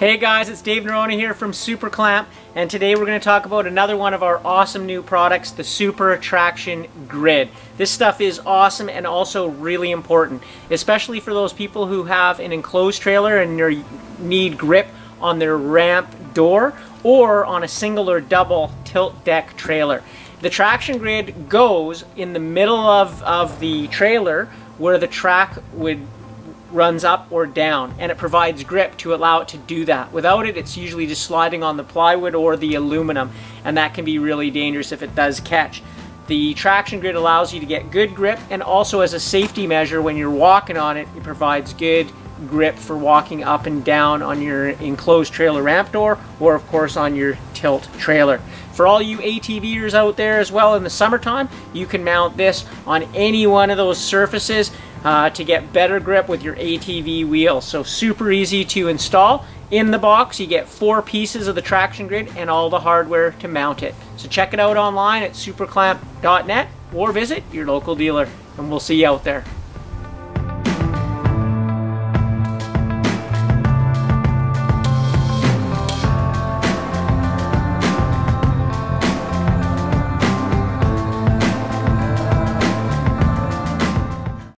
Hey guys, it's Dave Norona here from Superclamp, and today we're going to talk about another one of our awesome new products, the Super Traction Grid. This stuff is awesome and also really important, especially for those people who have an enclosed trailer and need grip on their ramp door or on a single or double tilt deck trailer. The traction grid goes in the middle of, of the trailer where the track would runs up or down and it provides grip to allow it to do that. Without it, it's usually just sliding on the plywood or the aluminum and that can be really dangerous if it does catch. The traction grid allows you to get good grip and also as a safety measure when you're walking on it, it provides good grip for walking up and down on your enclosed trailer ramp door or of course on your tilt trailer. For all you ATVers out there as well in the summertime, you can mount this on any one of those surfaces uh, to get better grip with your ATV wheels. So super easy to install. In the box, you get four pieces of the traction grid and all the hardware to mount it. So check it out online at superclamp.net or visit your local dealer and we'll see you out there.